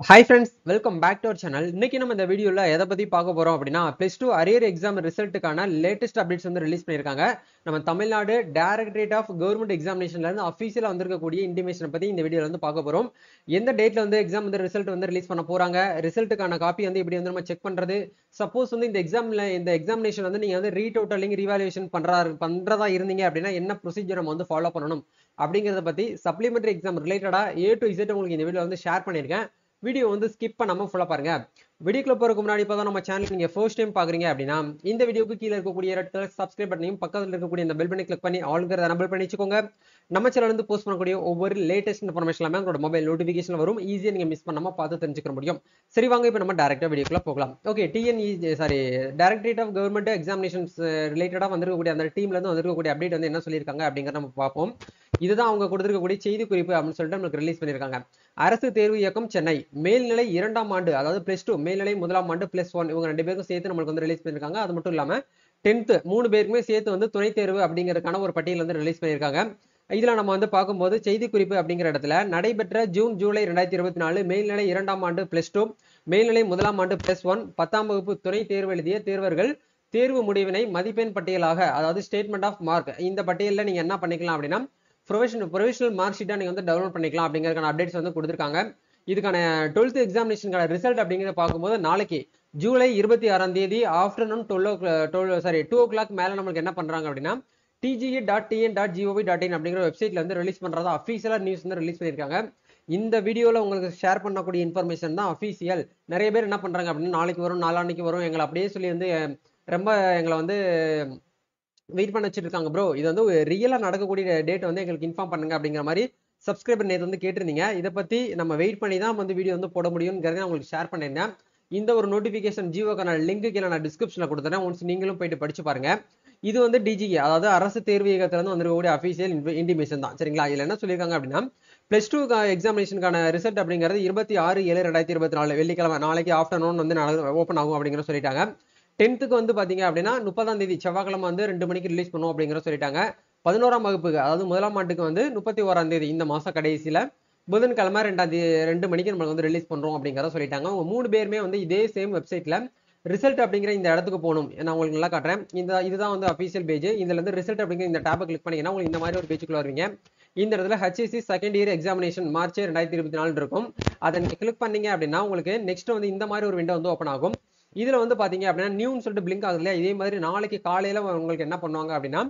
Hi friends welcome back to our channel இன்னைக்கு நம்ம இந்த வீடியோவில் எதை பற்றி பார்க்க போறோம் அப்படின்னா பிளஸ் டூ அரியர் எக்ஸாம் ரிசல்ட்டுக்கான லேட்டஸ்ட் அப்டேட்ஸ் வந்து ரிலீஸ் பண்ணியிருக்காங்க. நம்ம தமிழ்நாடு டைரக்டரேட் ஆஃப் கவர்மெண்ட் எக்ஸாமினேஷன்லேருந்து அஃபீஷியலாக வந்திருக்கக்கூடிய இன்டிமேஷனை பற்றி இந்த வீடியோவில் வந்து பார்க்க போறோம். எந்த டேட்ல வந்து எக்ஸாம் வந்து ரிசல்ட் வந்து ரிலீஸ் பண்ண போகிறாங்க ரிசல்ட்டுக்கான காப்பி வந்து இப்படி வந்து நம்ம செக் பண்ணுறது சப்போஸ் வந்து இந்த எக்ஸாம்ல இந்த எக்ஸாமினேஷன் வந்து நீங்கள் வந்து ரீடோட்டலிங் ரீவாலுவேஷன் பண்ணுறா பண்றதா இருந்தீங்க அப்படின்னா என்ன ப்ரொசீஜர் நம்ம வந்து ஃபாலோ பண்ணணும்? அப்படிங்கறத பத்தி சப்ளிமெண்ட்ரி எக்ஸாம் ரிலேட்டடா ஏ டு இசட் உங்களுக்கு இந்த வீடியோ வந்து ஷேர் பண்ணியிருக்கேன். வீடியோ வந்து ஸ்கிப் பண்ணாமல் ஃபுல்லா பாருங்க. வீடியோக்குள்ள போறதுக்கு முன்னாடி இப்போ நம்ம சேனல் நீங்க ஃபர்ஸ்ட் டைம் பாக்குறீங்க அப்படின்னா இந்த வீடியோக்கு கீழே இருக்கக்கூடிய ரெட் கலர் சப்ஸ்கிரைப் பட்டனையும் பக்கத்துல இருக்கக்கூடிய இந்த பெல் பண்ணி கிளிக் பண்ணி ஆளுங்கிறத நம்பர் பண்ணி வச்சுக்கோங்க. நம்ம சேனல் போஸ்ட் பண்ணக்கூடிய ஒவ்வொரு லேட்டஸ்ட் இன்ஃபர்மேஷன் எல்லாமே உங்களோட மொபைல் நோட்டிஃபிகேஷன் வரும். ஈஸியா நீங்க மிஸ் பண்ணாமல் பார்த்து தெரிஞ்சுக்க முடியும். சரி வாங்க இப்போ நம்ம டேரக்டா வீடியோக்குள்ள போகலாம். Okay TNE sorry directorate of government examinations ரிலேட்டடா வந்திருக்கக்கூடிய அந்த டீம்ல இருந்து வந்திருக்கக்கூடிய அப்டேட் வந்து என்ன சொல்லியிருக்காங்க அப்படிங்கிறத நம்ம பார்ப்போம். இதுதான் அவங்க கொடுத்திருக்கக்கூடிய செய்தி குறிப்பு அப்படின்னு சொல்லிட்டு நமக்கு ரிலீஸ் பண்ணியிருக்காங்க. அரசு தேர்வு இயக்கம் சென்னை. மேல்நிலை இரண்டாம் ஆண்டு அதாவது பிளஸ் டூ மேல்நிலை முதலாம் ஆண்டு பிளஸ் ஒன் இவங்க ரெண்டு பேருக்கும் சேர்த்து நம்மளுக்கு வந்து ரிலீஸ் பண்ணியிருக்காங்க. அது மட்டும் இல்லாம டென்த்து மூணு பேருக்குமே சேர்த்து வந்து துணை தேர்வு அப்படிங்கிறதுக்கான ஒரு பட்டியல் வந்து ரிலீஸ் பண்ணியிருக்காங்க. இதுல நம்ம வந்து பார்க்கும்போது செய்தி குறிப்பு அப்படிங்கிற இடத்துல நடைபெற்ற ஜூன் ஜூலை ரெண்டாயிரத்தி இருபத்தி நாலு மேல்நிலை இரண்டாம் ஆண்டு பிளஸ் டூ மேல்நிலை முதலாம் ஆண்டு பிளஸ் ஒன் பத்தாம் வகுப்பு துணை தேர்வு எழுதிய தேர்வர்கள் தேர்வு முடிவினை மதிப்பெண் பட்டியலாக அதாவது ஸ்டேட்மெண்ட் ஆஃப் மார்க் இந்த பட்டியலில் நீங்க என்ன பண்ணிக்கலாம் அப்படின்னா ப்ரொவிஷன் ப்ரொவிஷனல் மார்க் ஷீட்டாக நீங்கள் வந்து டவுன்லோட் பண்ணிக்கலாம் அப்படிங்கிறதுக்கான அப்டேட்ஸ் வந்து கொடுத்துருக்காங்க. இதுக்கான டுவெல்த் எக்ஸாமினேஷனுக்கான ரிசல்ட் அப்படிங்கிறத பார்க்கும்போது நாளைக்கு ஜூலை இருபத்தி ஆறாம் தேதி afternoon twelve o twelve sorry two o'clock மேலே நம்மளுக்கு என்ன பண்ணுறாங்க அப்படின்னா DGA dot TN dot GOV dot in அப்படிங்கிற வெப்சைட்ல வந்து ரிலீஸ் பண்ணுறதா அஃபீஷியலாக நியூஸ் வந்து ரிலீஸ் பண்ணியிருக்காங்க. இந்த வீடியோவில் உங்களுக்கு ஷேர் பண்ணக்கூடிய இன்ஃபர்மேஷன் தான் அஃபீஷியல் நிறைய பேர் என்ன பண்ணுறாங்க அப்படின்னா நாளைக்கு வரும் நாளான்னைக்கு வரும் எங்களை அப்படியே சொல்லி வந்து ரொம்ப எங்களை வந்து வெயிட் பண்ண வச்சுட்டு இருக்காங்க ப்ரோ இது வந்து ரியலாக நடக்கக்கூடிய டேட் வந்து எங்களுக்கு இன்ஃபார்ம் பண்ணுங்க அப்படிங்கிற மாதிரி சப்ஸ்கிரைபர் நேற்று வந்து கேட்டிருந்தீங்க. இதை பற்றி நம்ம வெயிட் பண்ணி தான் வந்து வீடியோ வந்து போட முடியுங்கிறத நான் உங்களுக்கு ஷேர் பண்ணியிருந்தேன். இந்த ஒரு நோட்டிஃபிகேஷன் ஜியோக்கான லிங்க் கீழே நான் டிஸ்கிரிப்ஷனில் கொடுத்துறேன். ஒன்ஸ் நீங்களும் போயிட்டு படிச்சு பாருங்க. இது வந்து டிஜிஏ அதாவது அரசு தேர்வு இயக்கத்திலிருந்து வந்திருக்கக்கூடிய அஃபீஷியல் இன்டிமேஷன் தான். சரிங்களா? இதில் என்ன சொல்லியிருக்காங்க அப்படின்னா பிளஸ் டூ எக்ஸாமினேஷனுக்கான ரிசல்ட் அப்படிங்கிறது இருபத்தி ஆறு ஏழு ரெண்டாயிரத்தி இருபத்தி நாலு வெள்ளிக்கிழமை நாளைக்கு ஆஃப்டர்நூன் வந்து ஓப்பன் ஆகும் அப்படிங்கிற சொல்லிட்டாங்க. டென்த்துக்கு வந்து பார்த்தீங்க அப்படின்னா முப்பதாம் தேதி செவ்வாய்க்கிழமை வந்து ரெண்டு மணிக்கு ரிலீஸ் பண்ணுவோம் அப்படிங்கிற சொல்லிட்டாங்க. பதினோராம் வகுப்புக்கு அதாவது முதலாம் ஆண்டுக்கு வந்து முப்பத்தி ஓராம் தேதி இந்த மாதம் கடைசியில் புதன்கிழமை ரெண்டாம் தேதி ரெண்டு மணிக்கு நம்மளுக்கு வந்து ரிலீஸ் பண்ணுறோம் அப்படிங்கிறத சொல்லிட்டாங்க. அவங்க மூணு பேருமே வந்து இதே சேம் வெப்சைட்டில் ரிசல்ட் அப்படிங்கிற இந்த இடத்துக்கு போகணும். நான் உங்களுக்கு நல்லா காட்டுறேன். இந்த இதுதான் வந்து அஃபீஷியல் பேஜ் இதுல இருந்து ரிசல்ட் அப்படிங்கிற இந்த டேப்பை கிளிக் பண்ணீங்கன்னா உங்களுக்கு இந்த மாதிரி ஒரு பேஜுக்குள்ள வருவீங்க. இந்த இடத்துல HSC second year examination March ரெண்டாயிரத்தி இருபத்தி நாலு இருக்கும். அதை நீங்கள் கிளிக் பண்ணீங்க அப்படின்னா உங்களுக்கு நெக்ஸ்ட் வந்து இந்த மாதிரி ஒரு விண்டோ வந்து ஓப்பன் ஆகும். இதுல வந்து பாத்தீங்க அப்படின்னா நியூன்னு சொல்லிட்டு பிளிங்க் ஆகுது இல்லையா? இதே மாதிரி நாளைக்கு காலையில உங்களுக்கு என்ன பண்ணுவாங்க அப்படின்னா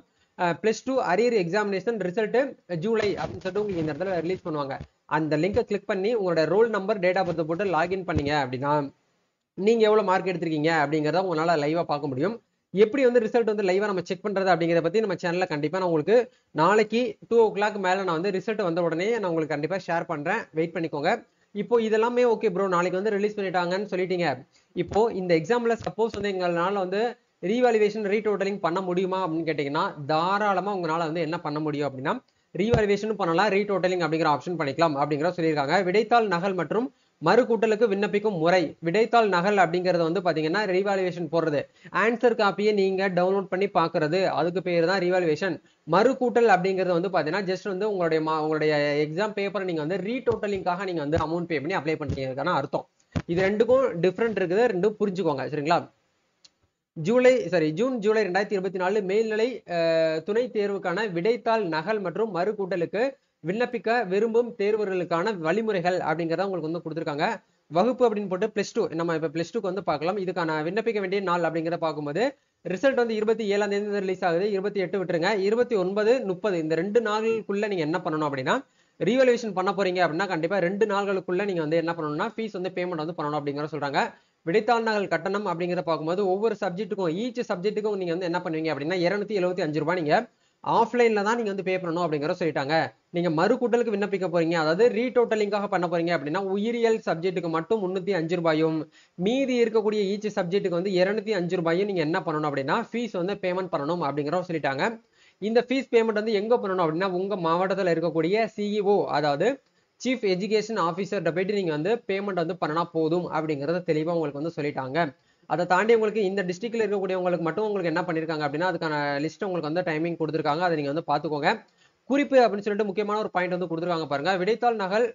plus two arrear examination result July அப்படின்னு சொல்லிட்டு உங்களுக்கு இந்த இடத்துல ரிலீஸ் பண்ணுவாங்க. அந்த லிங்கை கிளிக் பண்ணி உங்களோட roll number date of birth போட்டு லாகின் பண்ணீங்க அப்படின்னா நீங்க எவ்வளோ மார்க் எடுத்திருக்கீங்க அப்படிங்கிறத உங்களால லைவாக பார்க்க முடியும். எப்படி வந்து ரிசல்ட் வந்து லைவா நம்ம செக் பண்றது அப்படிங்கிறத பத்தி நம்ம சேனல்ல கண்டிப்பா நான் உங்களுக்கு நாளைக்கு டூ ஓ கிளாக் மேல நான் வந்து ரிசல்ட் வந்த உடனே நான் உங்களுக்கு கண்டிப்பா ஷேர் பண்றேன். வெயிட் பண்ணிக்கோங்க. இப்போ இதெல்லாமே ஓகே ப்ரோ நாளைக்கு வந்து ரிலீஸ் பண்ணிட்டாங்கன்னு சொல்லிட்டீங்க. இப்போ இந்த எக்ஸாம்ல சப்போஸ் வந்து எங்களால வந்து ரீவாலுவேஷன் ரீடோட்டலிங் பண்ண முடியுமா அப்படின்னு கேட்டீங்கன்னா தாராளமா உங்களால வந்து என்ன பண்ண முடியும் அப்படின்னா ரீவாலுவேஷனும் பண்ணலாம் ரீடோட்டலிங் அப்படிங்கிற ஆப்ஷன் பண்ணிக்கலாம் அப்படிங்கிற சொல்லியிருக்காங்க. விடைத்தாள் நகல் மற்றும் மறு கூட்டலுக்கு விண்ணப்பிக்கும் முறை. விடைத்தாள் நகல் அப்படிங்கறது வந்து பாத்தீங்கன்னா ரீவாலுவேஷன் போடுறது. ஆன்சர் காப்பியை நீங்க டவுன்லோட் பண்ணி பாக்குறது. அதுக்கு பேர் தான் ரீவாலுவேஷன் மறு கூட்டல் அப்படிங்கிறது வந்து பாத்தீங்கன்னா ஜஸ்ட் வந்து உங்களுடைய உங்களுடைய எக்ஸாம் பேப்பரை நீங்க வந்து ரீடோட்டலிங்காக நீங்க வந்து அமௌண்ட் பே பண்ணி அப்ளை பண்றீங்கன்னு அர்த்தம். இது ரெண்டுக்கும் டிஃப்ரெண்ட் இருக்குது. ரெண்டும் புரிஞ்சுக்கோங்க. சரிங்களா? ஜூலை சாரி ஜூன் ஜூலை ரெண்டாயிரத்தி இருபத்தி நாலு மேல்நிலை துணை தேர்வுக்கான விடைத்தாள் நகல் மற்றும் மறு கூட்டலுக்கு விண்ணப்பிக்க விரும்பும் தேர்வர்களுக்கான வழிமுறைகள் அப்படிங்கிறத உங்களுக்கு வந்து கொடுத்துருக்காங்க. வகுப்பு அப்படின்னு போட்டு பிளஸ் டூ நம்ம இப்போ பிளஸ் டூக்கு வந்து பார்க்கலாம். இதுக்கான விண்ணப்பிக்க வேண்டிய நாள் அப்படிங்கிறத பார்க்கும்போது ரிசல்ட் வந்து இருபத்தி ஏழாம் தேதி ரிலீஸ் ஆகுது. இருபத்தி எட்டு விட்டுருங்க. இருபத்தி ஒன்பது முப்பது. இந்த ரெண்டு நாளுக்குள்ள நீங்க என்ன பண்ணணும் அப்படின்னா ரீவல்யூஷன் பண்ண போறீங்க அப்படின்னா கண்டிப்பா ரெண்டு நாள்களுக்குள்ள நீங்க வந்து என்ன பண்ணணும்னா ஃபீஸ் வந்து பேமெண்ட் வந்து பண்ணணும் அப்படிங்கிற சொல்றாங்க. விடைத்தாள் நகல் கட்டணம் அப்படிங்கிறத பார்க்கும்போது ஒவ்வொரு சப்ஜெக்ட்டுக்கும் ஈச் சப்ஜெக்ட்டுக்கும் நீங்க வந்து என்ன பண்ணுவீங்க அப்படின்னா இருநூத்தி எழுபத்தி அஞ்சு ரூபாய் நீங்க ஆஃப்லைன்ல தான் நீங்க வந்து பே பண்ணணும் அப்படிங்கிற சொல்லிட்டாங்க. நீங்க மறு கூட்டலுக்கு விண்ணப்பிக்க போறீங்க. அதாவது ரீடோட்டலிங்காக பண்ண போறீங்க அப்படின்னா உயிரியல் சப்ஜெக்ட்டுக்கு மட்டும் முன்னூத்தி அஞ்சு ரூபாயும் மீதி இருக்கக்கூடிய ஈச் சப்ஜெக்ட்டுக்கு வந்து இருநூத்தி அஞ்சு ரூபாயும் நீங்க என்ன பண்ணணும் அப்படின்னா ஃபீஸ் வந்து பேமெண்ட் பண்ணணும் அப்படிங்கிற சொல்லிட்டாங்க. இந்த ஃபீஸ் பேமெண்ட் வந்து எங்கே பண்ணணும் அப்படின்னா உங்கள் மாவட்டத்தில் இருக்கக்கூடிய சிஇஓ அதாவது சீஃப் எஜுகேஷன் ஆஃபீஸர்கிட்ட போயிட்டு நீங்கள் வந்து பேமெண்ட் வந்து பண்ணனா போதும் அப்படிங்கிறத தெளிவாக உங்களுக்கு வந்து சொல்லிட்டாங்க. அதை தாண்டி உங்களுக்கு இந்த டிஸ்ட்ரிக்ட்ல இருக்கக்கூடியவங்களுக்கு மட்டும் உங்களுக்கு என்ன பண்ணியிருக்காங்க அப்படின்னா அதுக்கான லிஸ்ட் உங்களுக்கு வந்து டைமிங் கொடுத்துருக்காங்க. அதை நீங்கள் வந்து பார்த்துக்கோங்க. குறிப்பு அப்படின்னு சொல்லிட்டு முக்கியமான ஒரு பாயிண்ட் வந்து கொடுத்துருக்காங்க பாருங்க. விடைத்தாள் நகல்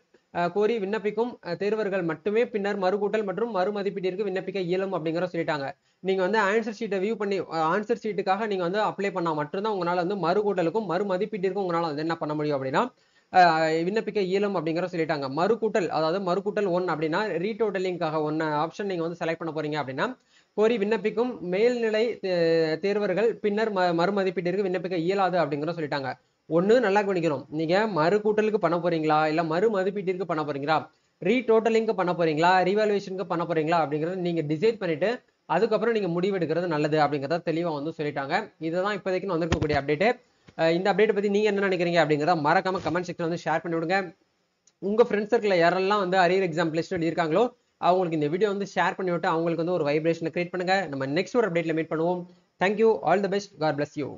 கோரி விண்ணப்பிக்கும் தேர்வர்கள் மட்டுமே பின்னர் மறுகூட்டல் மற்றும் மறுமதிப்பீட்டிற்கு விண்ணப்பிக்க இயலும் அப்படிங்கிற சொல்லிட்டாங்க. நீங்க வந்து ஆன்சர் ஷீட்டை வியூ பண்ணி ஆன்சர் ஷீட்டுக்காக நீங்க வந்து அப்ளை பண்ணா மட்டும்தான் உங்களால வந்து மறுகூட்டலுக்கும் மறுமதிப்பீட்டிற்கும் உங்களால வந்து என்ன பண்ண முடியும் அப்படின்னா அஹ், விண்ணப்பிக்க இயலும் அப்படிங்கிற சொல்லிட்டாங்க. மறுகூட்டல் அதாவது மறுகூட்டல் ஒன் அப்படின்னா ரீடோட்டலிங்காக ஒன்னு ஆப்ஷன் நீங்க வந்து செலக்ட் பண்ண போறீங்க அப்படின்னா கோரி விண்ணப்பிக்கும் மேல்நிலை தேர்வர்கள் பின்னர் ம- மறுமதிப்பீட்டிற்கு விண்ணப்பிக்க இயலாது அப்படிங்கிற சொல்லிட்டாங்க. ஒன்று நல்லா கவனிக்கணும். மறு கூட்டலுக்கு பண்ண போறீங்களா? இல்லை மறு மதிப்பீட்டிற்கு பண்ண போறீங்களா? ரீடோட்டலிங்க்கு பண்ண போறீங்களா? ரீவாலுவேஷனுக்கு பண்ண போறீங்களா? அப்படிங்கிறத நீங்கள் டிசைட் பண்ணிட்டு அதுக்கப்புறம் நீங்கள் முடிவு எடுக்கிறது நல்லது அப்படிங்கிறத தெளிவாக வந்து சொல்லிட்டாங்க. இதுதான் இப்போதைக்கு வந்திருக்கக்கூடிய அப்டேட்டு இந்த அப்டேட் பற்றி நீங்கள் என்ன நினைக்கிறீங்க அப்படிங்கிறத மறக்காம கமெண்ட் செக்ஷன் வந்து ஷேர் பண்ணி விடுங்க ஃப்ரெண்ட்ஸ் சர்க்கிள் யாரெல்லாம் வந்து அரியர் எக்ஸாம் பிளேஸ்ட் இருக்காங்களோ அவங்களுக்கு இந்த வீடியோ வந்து ஷேர் பண்ணி விட்டு அவங்களுக்கு வந்து ஒரு வைப்ரேஷனை கிரியேட் பண்ணுங்க. நம்ம நெக்ஸ்ட் ஒரு அப்டேட்ல மீட் பண்ணுவோம். Thank you all the best God bless you